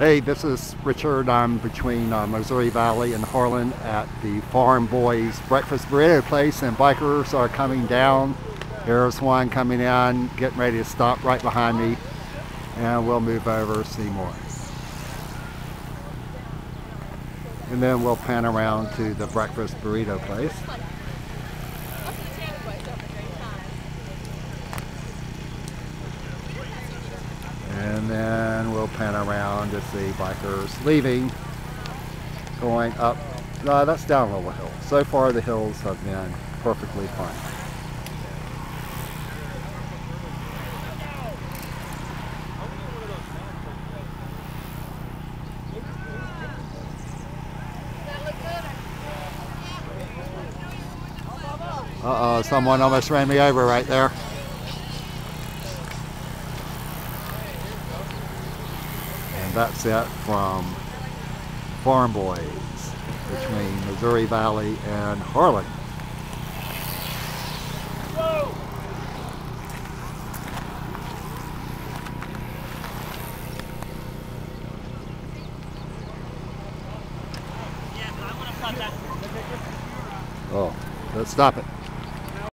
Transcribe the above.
Hey, this is Richard. I'm between uh, Missouri Valley and Harlan at the Farm Boys Breakfast Burrito Place, and bikers are coming down. There's one coming in, getting ready to stop right behind me, and we'll move over see more. And then we'll pan around to the Breakfast Burrito Place. And then we'll pan around to see bikers leaving, going up. No, that's down a little hill. So far the hills have been perfectly fine. Uh-oh, someone almost ran me over right there. And that's it from Farm Boys between Missouri Valley and Harlan. Oh, let's stop it.